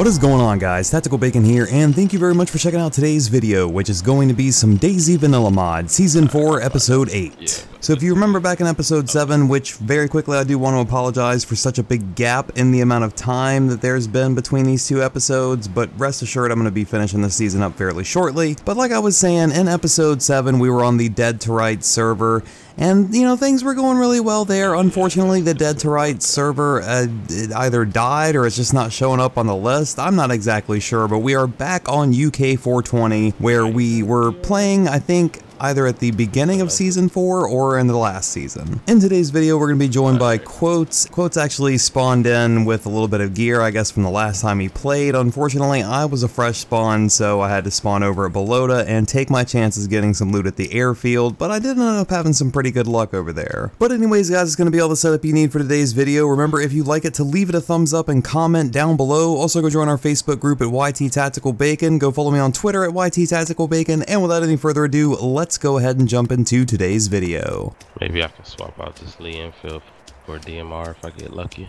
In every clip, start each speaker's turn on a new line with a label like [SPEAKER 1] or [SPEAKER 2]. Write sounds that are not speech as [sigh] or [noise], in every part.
[SPEAKER 1] What is going on guys, Tactical Bacon here, and thank you very much for checking out today's video, which is going to be some DayZ Vanilla Mod, Season 4, Episode 8. So if you remember back in Episode 7, which very quickly I do want to apologize for such a big gap in the amount of time that there's been between these two episodes, but rest assured I'm going to be finishing the season up fairly shortly. But like I was saying, in Episode 7 we were on the Dead to Rights server, and, you know, things were going really well there. Unfortunately, the Dead to Rights server uh, either died or it's just not showing up on the list. I'm not exactly sure, but we are back on UK 420 where we were playing, I think, either at the beginning of season 4 or in the last season. In today's video we're going to be joined by Quotez. Quotez actually spawned in with a little bit of gear I guess from the last time he played. Unfortunately I was a fresh spawn so I had to spawn over at Balota and take my chances getting some loot at the airfield but I did end up having some pretty good luck over there. But anyways guys it's going to be all the setup you need for today's video. Remember if you like it to leave it a thumbs up and comment down below. Also go join our Facebook group at YT Tactical Bacon. Go follow me on Twitter at YT Tactical Bacon and without any further ado let's let's go ahead and jump into today's video.
[SPEAKER 2] Maybe I can swap out this Lee Enfield for DMR if I get lucky.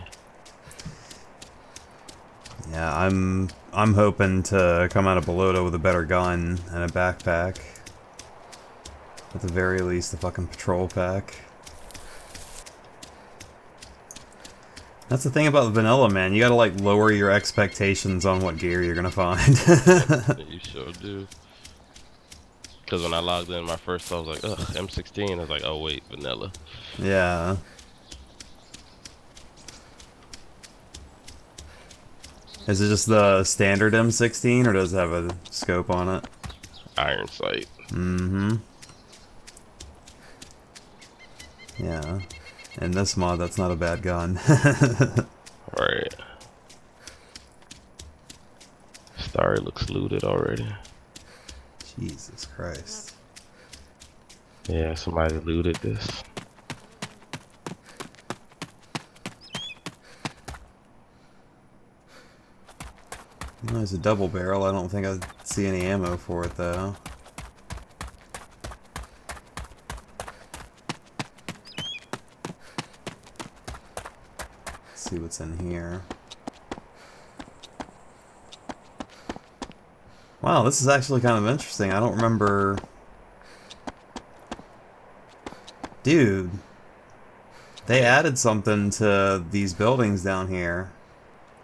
[SPEAKER 1] Yeah, I'm I'm hoping to come out of Balota with a better gun and a backpack. At the very least, a fucking patrol pack. That's the thing about vanilla, man. You gotta like lower your expectations on what gear you're gonna find. [laughs]
[SPEAKER 2] you sure do. Because when I logged in my first, I was like, ugh, M16. I was like, oh wait, vanilla.
[SPEAKER 1] Yeah. Is it just the standard M16 or does it have a scope on it?
[SPEAKER 2] Iron sight.
[SPEAKER 1] Mm-hmm. Yeah. In this mod, that's not a bad gun. [laughs]
[SPEAKER 2] right. Stary looks looted already.
[SPEAKER 1] Jesus Christ.
[SPEAKER 2] Yeah, somebody looted this.
[SPEAKER 1] there's a double barrel. I don't think I see any ammo for it though. Let's see what's in here. Wow, this is actually kind of interesting. I don't remember... Dude. They added something to these buildings down here.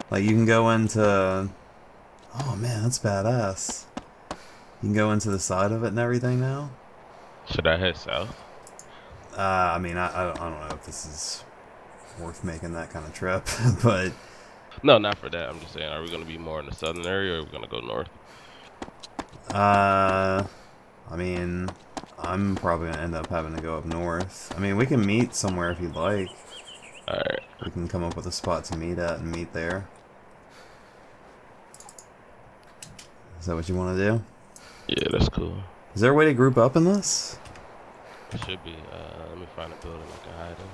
[SPEAKER 1] Like, you can go into... Oh, man, that's badass. You can go into the side of it and everything now?
[SPEAKER 2] Should I head south?
[SPEAKER 1] Uh, I mean, I, I, don't know if this is worth making that kind of trip, [laughs] but...
[SPEAKER 2] No, not for that. I'm just saying, are we going to be more in the southern area or are we going to go north?
[SPEAKER 1] Uh, I mean, I'm probably gonna end up having to go up north. I mean, we can meet somewhere if you'd like.
[SPEAKER 2] Alright.
[SPEAKER 1] We can come up with a spot to meet at and meet there. Is that what you want to do?
[SPEAKER 2] Yeah, that's cool.
[SPEAKER 1] Is there a way to group up in this?
[SPEAKER 2] It should be. Uh, let me find a building I can hide in.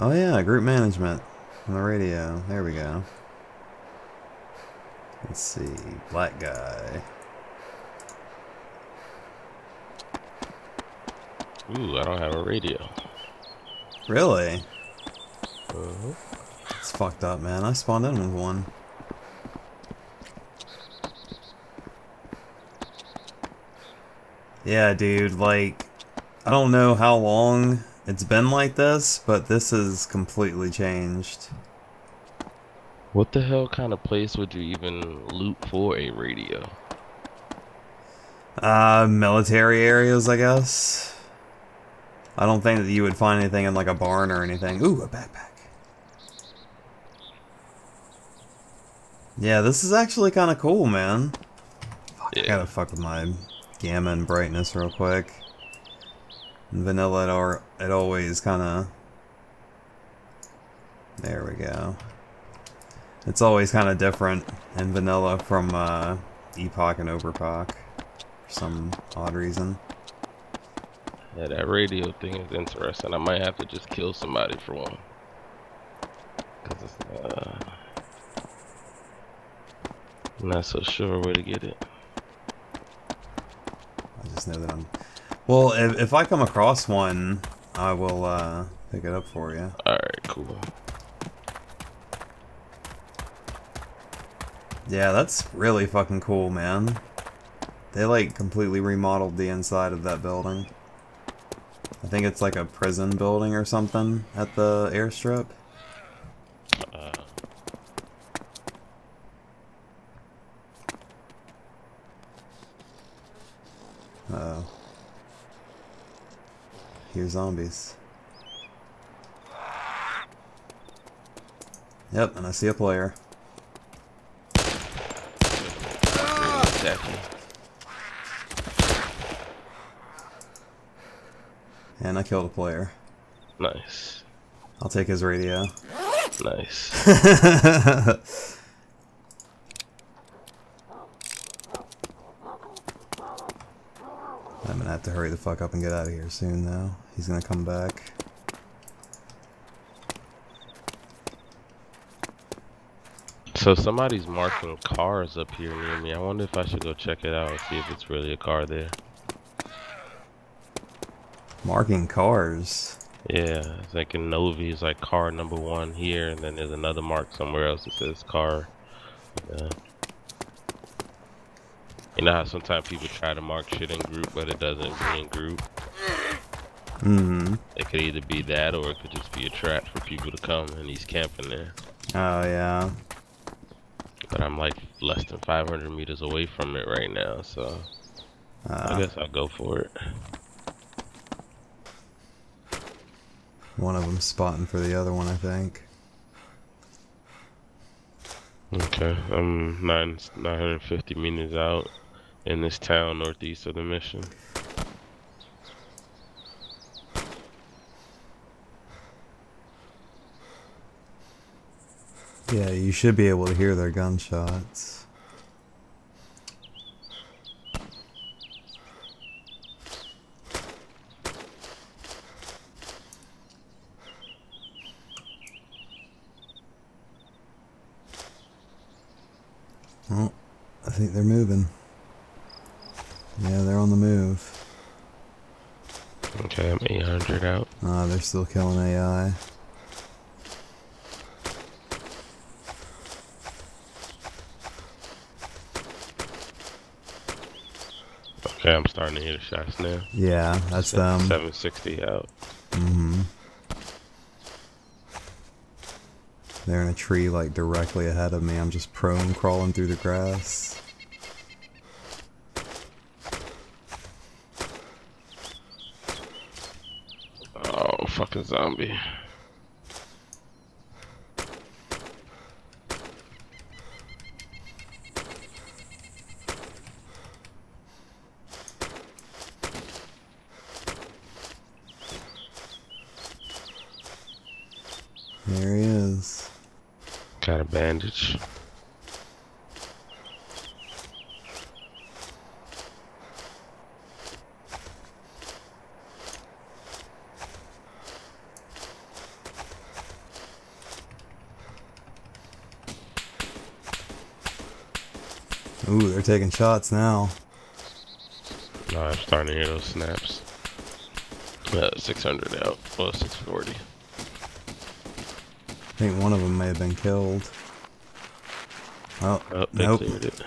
[SPEAKER 1] Oh yeah, group management on the radio. There we go. Let's see, black guy.
[SPEAKER 2] Ooh, I don't have a radio.
[SPEAKER 1] Really?
[SPEAKER 2] Uh -huh.
[SPEAKER 1] It's fucked up, man. I spawned in with one. Yeah, dude, like, I don't know how long it's been like this, but this has completely changed.
[SPEAKER 2] What the hell kind of place would you even loot for a radio?
[SPEAKER 1] Uh, military areas, I guess. I don't think that you would find anything in like a barn or anything. Ooh, a backpack. Yeah, this is actually kind of cool, man. Fuck, yeah. I gotta fuck with my gamma and brightness real quick. Vanilla, it, it always kind of... There we go. It's always kind of different in vanilla from uh, Epoch and Overpoch for some odd reason.
[SPEAKER 2] Yeah, that radio thing is interesting. I might have to just kill somebody for one. Cause it's, uh, I'm not so sure where to get it.
[SPEAKER 1] I just know that I'm... Well, if, if I come across one, I will uh, pick it up for you.
[SPEAKER 2] Alright, cool.
[SPEAKER 1] Yeah, that's really fucking cool, man. They like completely remodeled the inside of that building. I think it's like a prison building or something at the airstrip.
[SPEAKER 2] Uh,
[SPEAKER 1] Uh oh. Here's zombies. Yep, and I see a player. And I killed a player.
[SPEAKER 2] Nice.
[SPEAKER 1] I'll take his radio.
[SPEAKER 2] Nice. [laughs]
[SPEAKER 1] I'm gonna have to hurry the fuck up and get out of here soon, though. He's gonna come back.
[SPEAKER 2] So somebody's marking cars up here near me. I wonder if I should go check it out and see if it's really a car there.
[SPEAKER 1] Marking cars.
[SPEAKER 2] Yeah, it's like in Novi, it's like car number one here, and then there's another mark somewhere else that says car. Yeah. You know how sometimes people try to mark shit in group, but it doesn't be in group?
[SPEAKER 1] Mm hmm.
[SPEAKER 2] It could either be that, or it could just be a trap for people to come, and he's camping there.
[SPEAKER 1] Oh, yeah.
[SPEAKER 2] But I'm like less than 500 meters away from it right now, so I
[SPEAKER 1] Uh,
[SPEAKER 2] guess I'll go for it.
[SPEAKER 1] one of them spotting for the other one, I think.
[SPEAKER 2] Okay, I'm nine 950 meters out in this town northeast of the mission.
[SPEAKER 1] Yeah, you should be able to hear their gunshots. Oh, I think they're moving. Yeah, they're on the move.
[SPEAKER 2] Okay, I'm 800 out.
[SPEAKER 1] Ah, they're still killing AI.
[SPEAKER 2] Okay, I'm starting to hear the shots now.
[SPEAKER 1] Yeah, that's them.
[SPEAKER 2] 760 out.
[SPEAKER 1] Mm-hmm. They're in a tree like directly ahead of me. I'm just prone crawling through the grass.
[SPEAKER 2] Oh, fucking zombie.
[SPEAKER 1] There he is.
[SPEAKER 2] Got a bandage.
[SPEAKER 1] Ooh, they're taking shots now.
[SPEAKER 2] No, I'm starting to hear those snaps. Uh, 600 out. Well, 640.
[SPEAKER 1] I think one of them may have been killed. Oh,
[SPEAKER 2] Oh, they
[SPEAKER 1] nope.
[SPEAKER 2] cleared it.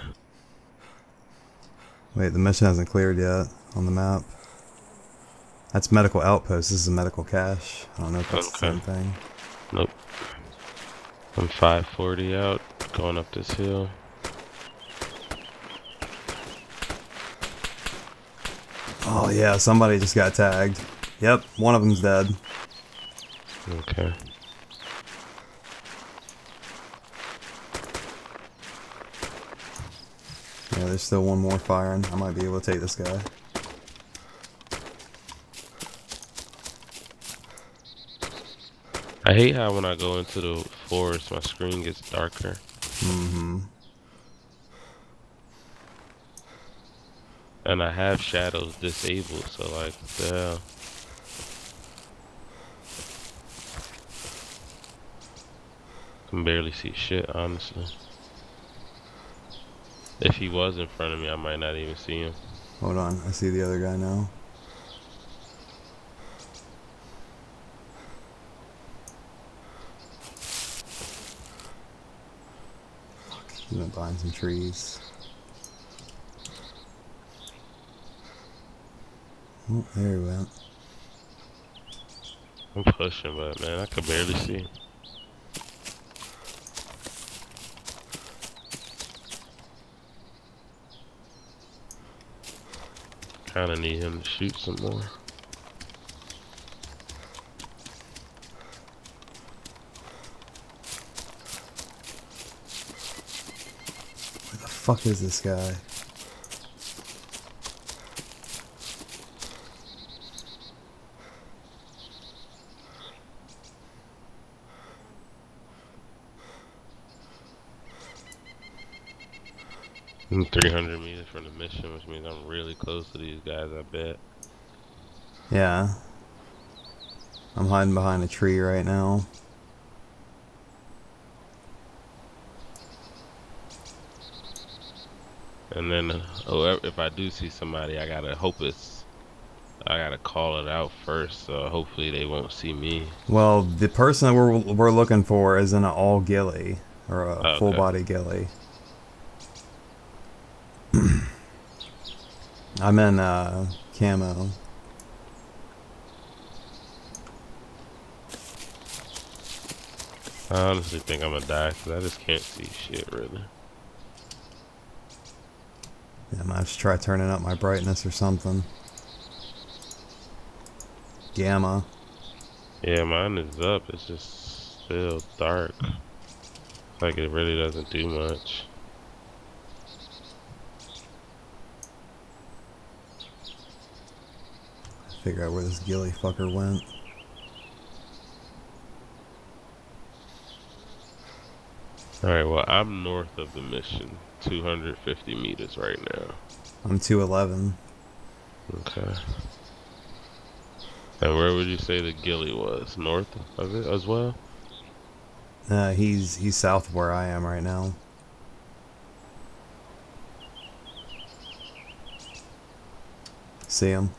[SPEAKER 1] Wait, the mission hasn't cleared yet on the map. That's medical outpost. This is a medical cache. I don't know if that's the same thing.
[SPEAKER 2] Nope. I'm 540 out, going up this hill.
[SPEAKER 1] Oh yeah, somebody just got tagged. Yep, one of them's dead.
[SPEAKER 2] Okay.
[SPEAKER 1] Yeah, there's still one more firing. I might be able to take this guy.
[SPEAKER 2] I hate how when I go into the forest, my screen gets darker.
[SPEAKER 1] Mm-hmm.
[SPEAKER 2] And I have shadows disabled, so like, what the hell? Can barely see shit, honestly. If he was in front of me, I might not even see him.
[SPEAKER 1] Hold on, I see the other guy now. He went behind some trees. Oh, there he went.
[SPEAKER 2] I'm pushing, but man, I can barely see. Kinda need him to shoot some more.
[SPEAKER 1] Where the fuck is this guy?
[SPEAKER 2] I'm 300 meters from the mission, which means I'm really close to these guys, I bet.
[SPEAKER 1] Yeah. I'm hiding behind a tree right now.
[SPEAKER 2] And then, uh, oh, if I do see somebody, I gotta hope it's, I gotta call it out first, so hopefully they won't see me.
[SPEAKER 1] Well, the person that we're, we're looking for is in an all ghillie, or a
[SPEAKER 2] Okay.
[SPEAKER 1] full body ghillie. [clears throat] I'm in uh, camo.
[SPEAKER 2] I honestly think I'm gonna die, because I just can't see shit, really.
[SPEAKER 1] Yeah, I might have to try turning up my brightness or something. Gamma.
[SPEAKER 2] Yeah, mine is up, it's just still dark. Like it really doesn't do much.
[SPEAKER 1] Figure out where this ghillie fucker went.
[SPEAKER 2] Alright, well, I'm north of the mission, 250 meters right now.
[SPEAKER 1] I'm 211.
[SPEAKER 2] Okay. And where would you say the ghillie was? North of it as well?
[SPEAKER 1] Uh, he's he's south of where I am right now. See him?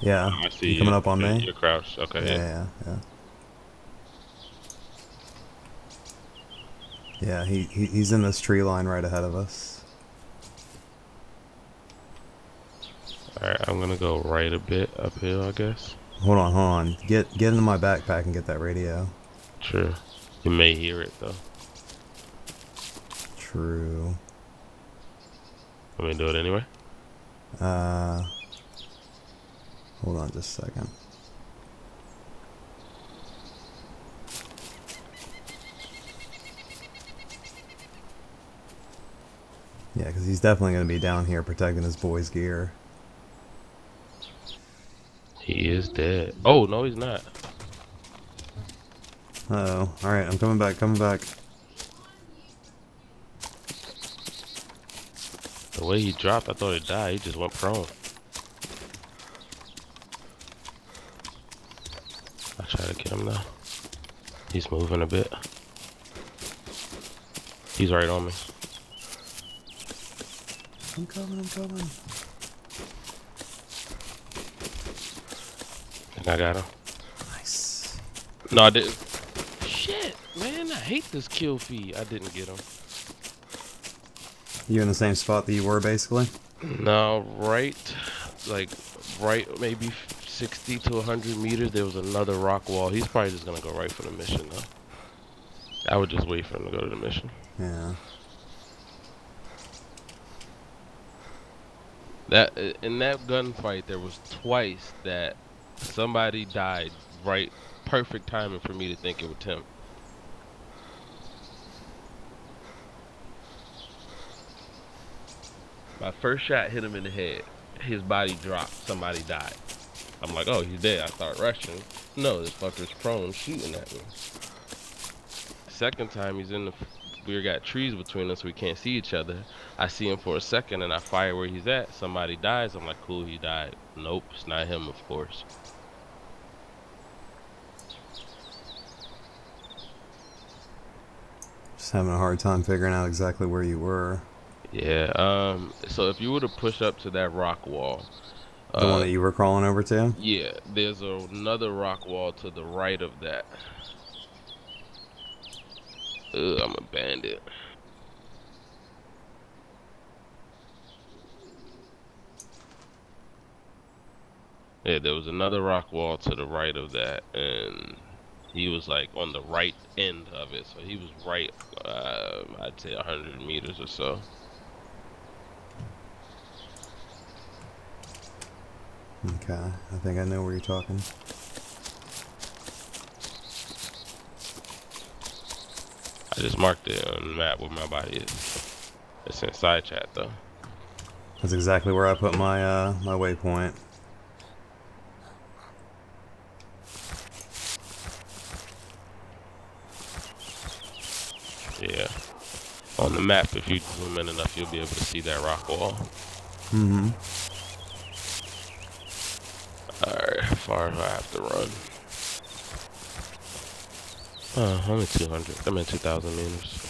[SPEAKER 1] Yeah.
[SPEAKER 2] I see
[SPEAKER 1] you
[SPEAKER 2] you.
[SPEAKER 1] coming up on me?
[SPEAKER 2] You're crouched. Okay.
[SPEAKER 1] Yeah,
[SPEAKER 2] Yeah.
[SPEAKER 1] yeah, yeah. Yeah, he, he he's in this tree line right ahead of us.
[SPEAKER 2] Alright, I'm gonna go right a bit uphill, I guess.
[SPEAKER 1] Hold on, hold on. Get get into my backpack and get that radio.
[SPEAKER 2] True. You may hear it though.
[SPEAKER 1] True.
[SPEAKER 2] Let me do it anyway.
[SPEAKER 1] Uh, hold on just a second. Yeah, because he's definitely going to be down here protecting his boy's gear.
[SPEAKER 2] He is dead. Oh no, he's not.
[SPEAKER 1] Uh oh. Alright, I'm coming back, coming back.
[SPEAKER 2] The way he dropped, I thought he died. He just went prone. I try to get him now. He's moving a bit. He's right on me.
[SPEAKER 1] I'm coming, I'm coming.
[SPEAKER 2] I I got him.
[SPEAKER 1] Nice.
[SPEAKER 2] No, I didn't. Shit, man, I hate this kill feed. I didn't get him.
[SPEAKER 1] You in the same spot that you were, basically?
[SPEAKER 2] No, right, like, right, maybe 60 to 100 meters, there was another rock wall. He's probably just gonna go right for the mission, though. I would just wait for him to go to the mission.
[SPEAKER 1] Yeah.
[SPEAKER 2] That in that gunfight, there was twice that somebody died. Right, perfect timing for me to think it was him. My first shot hit him in the head. His body dropped. Somebody died. I'm like, oh, he's dead. I start rushing. No, this fucker's prone shooting at me. Second time, he's in the. We got trees between us. We can't see each other. I see him for a second and I fire where he's at. Somebody dies. I'm like, cool, he died. Nope, it's not him, of course.
[SPEAKER 1] Just having a hard time figuring out exactly where you were.
[SPEAKER 2] Yeah. Um. So if you were to push up to that rock wall,
[SPEAKER 1] The
[SPEAKER 2] uh,
[SPEAKER 1] one that you were crawling over to?
[SPEAKER 2] yeah, there's another rock wall to the right of that. Ugh, I'm a bandit. Yeah, there was another rock wall to the right of that, and he was like on the right end of it, so he was right, uh, I'd say 100 meters or so.
[SPEAKER 1] Okay, I think I know where you're talking.
[SPEAKER 2] I just marked it on the map where my body is. It's in side chat though.
[SPEAKER 1] That's exactly where I put my uh, my waypoint.
[SPEAKER 2] Yeah. On the map, if you zoom in enough, you'll be able to see that rock wall.
[SPEAKER 1] Mm-hmm.
[SPEAKER 2] Alright, how far do I have to run? Oh, I'm at 200. I'm at 2,000 meters.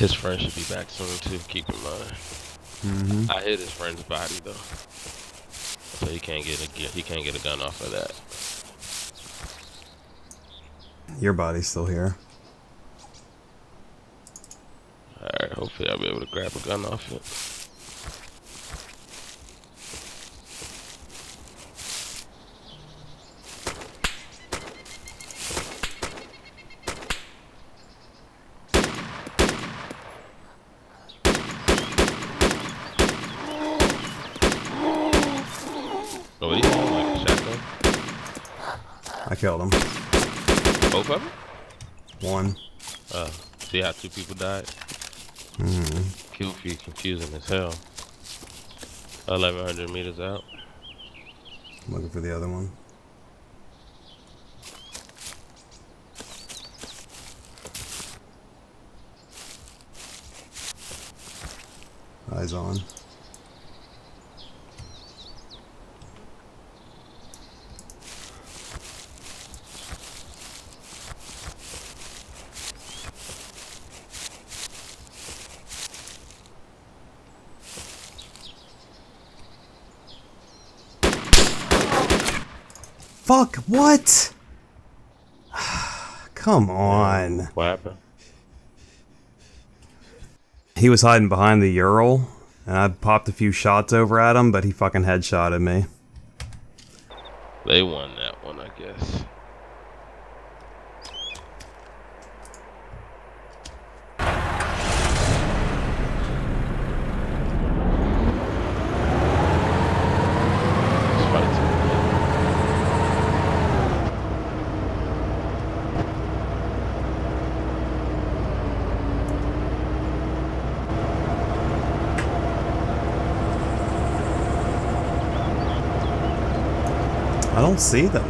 [SPEAKER 2] His friend should be back soon too, keep in mind.
[SPEAKER 1] Mm-hmm.
[SPEAKER 2] I hit his friend's body though. So he can't get a he can't get a gun off of that.
[SPEAKER 1] Your body's still here.
[SPEAKER 2] Alright, hopefully I'll be able to grab a gun off it. Oh, what do you have, like a shotgun?
[SPEAKER 1] I killed him.
[SPEAKER 2] Both of them?
[SPEAKER 1] One.
[SPEAKER 2] Oh, see how two people died? Kill feed confusing as hell. 1100 meters out.
[SPEAKER 1] Looking for the other one. Eyes on. Fuck, what? [sighs] Come on.
[SPEAKER 2] What happened?
[SPEAKER 1] He was hiding behind the Ural, and I popped a few shots over at him, but he fucking headshotted me.
[SPEAKER 2] They won that one, I guess. Let's fight some more.
[SPEAKER 1] I don't see